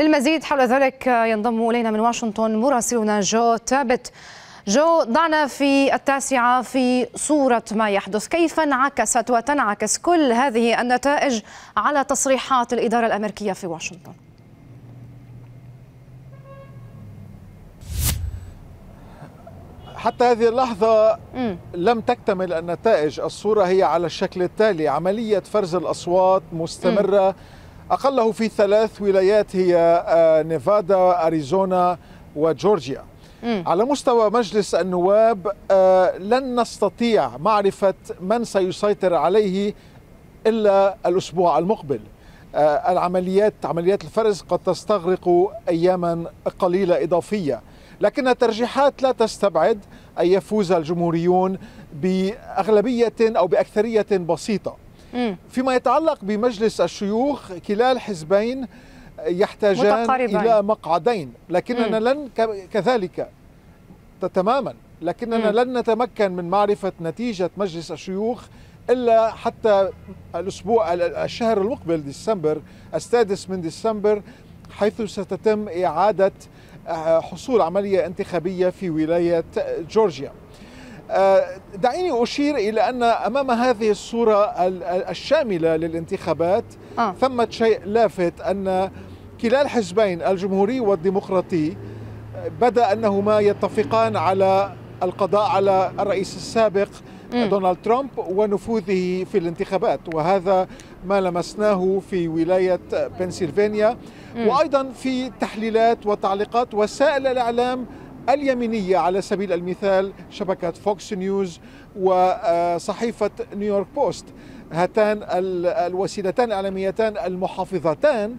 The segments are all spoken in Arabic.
للمزيد حول ذلك ينضم إلينا من واشنطن مراسلنا جو تابت. جو ضعنا في التاسعة في صورة ما يحدث. كيف انعكست وتنعكس كل هذه النتائج على تصريحات الإدارة الأمريكية في واشنطن؟ حتى هذه اللحظة م. لم تكتمل النتائج. الصورة هي على الشكل التالي. عملية فرز الأصوات مستمرة. م. أقله في ثلاث ولايات هي نيفادا أريزونا وجورجيا. م. على مستوى مجلس النواب لن نستطيع معرفة من سيسيطر عليه إلا الأسبوع المقبل. العمليات عمليات الفرز قد تستغرق أياما قليلة إضافية لكن الترجيحات لا تستبعد أن يفوز الجمهوريون بأغلبية أو بأكثرية بسيطة. فيما يتعلق بمجلس الشيوخ كلا الحزبين يحتاجان إلى مقعدين لكننا. لن كذلك تماما لكننا. لن نتمكن من معرفة نتيجة مجلس الشيوخ إلا حتى الأسبوع الشهر المقبل ديسمبر السادس من ديسمبر حيث ستتم إعادة حصول عملية انتخابية في ولاية جورجيا دعيني أشير إلى أن أمام هذه الصورة الشاملة للانتخابات آه. ثمة شيء لافت أن كلا الحزبين الجمهوري والديمقراطي بدأ أنهما يتفقان على القضاء على الرئيس السابق م. دونالد ترامب ونفوذه في الانتخابات وهذا ما لمسناه في ولاية بنسلفانيا م. وأيضا في تحليلات وتعليقات وسائل الإعلام اليمينية على سبيل المثال شبكة فوكس نيوز وصحيفة نيويورك بوست. هاتان الوسيلتان الإعلاميتان المحافظتان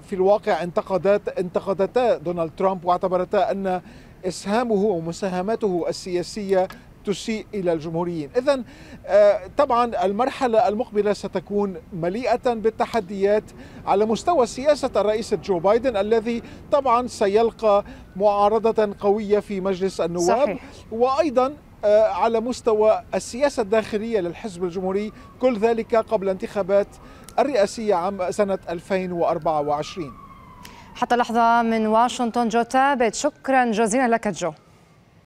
في الواقع انتقدت انتقدتا دونالد ترامب واعتبرتا أن إسهامه ومساهمته السياسية تسيء إلى الجمهوريين، اذا طبعا المرحلة المقبلة ستكون مليئة بالتحديات على مستوى سياسة الرئيس جو بايدن الذي طبعا سيلقى معارضة قوية في مجلس النواب صحيح. وأيضا على مستوى السياسة الداخلية للحزب الجمهوري كل ذلك قبل انتخابات الرئاسية عام سنة 2024 حتى لحظة من واشنطن جو تابت شكرا جزيلا لك جو.